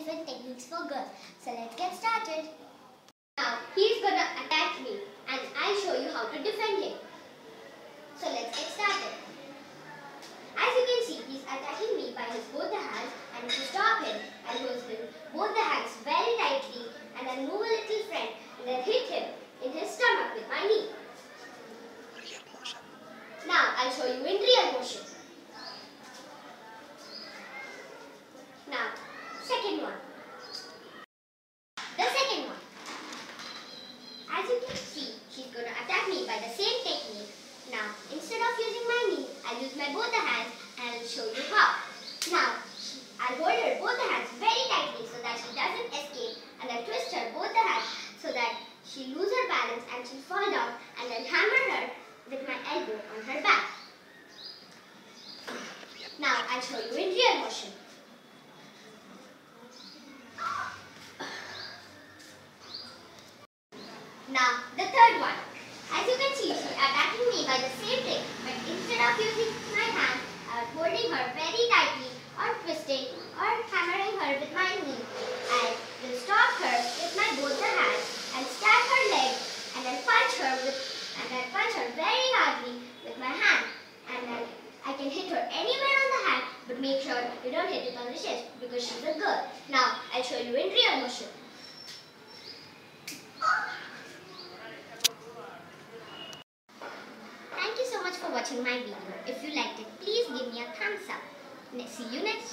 different techniques for girls. So let's get started. Now, he's gonna attack me and I'll show you how to defend him. So let's get started. As you can see, he's attacking me by his both the hands and to stop him, I'll hold both the hands very tightly and then move a little friend and then hit him in his stomach with my knee. Now, I'll show you in real motion. Now, second one. The second one. As you can see, she's going to attack me by the same technique. Now, instead of using my knee, I'll use my both the hands and I'll show you how. Now, I'll hold her both the hands very tightly so that she doesn't escape and I'll twist her both the hands so that she lose her balance and she'll fall down and I'll hammer her with my elbow on her back. Now, I'll show you in real motion. Now, the third one. As you can see, she's attacking uh, me by the same trick, but instead of using my hand, I was holding her very tightly or twisting or hammering her with my knee. I will stop her with my both the hands and stab her leg and then punch her with and then punch her very hardly with my hand. And then I can hit her anywhere on the hand, but make sure you don't hit it on the chest because she's a girl. Now, I'll show you in real motion. Thank you so much for watching my video. If you liked it, please give me a thumbs up. See you next